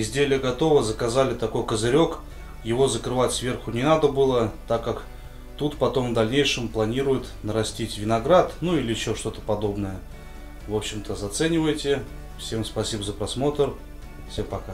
Изделие готово, заказали такой козырек. Его закрывать сверху не надо было, так как тут потом в дальнейшем планируют нарастить виноград, ну или еще что-то подобное. В общем-то, заценивайте. Всем спасибо за просмотр. Всем пока.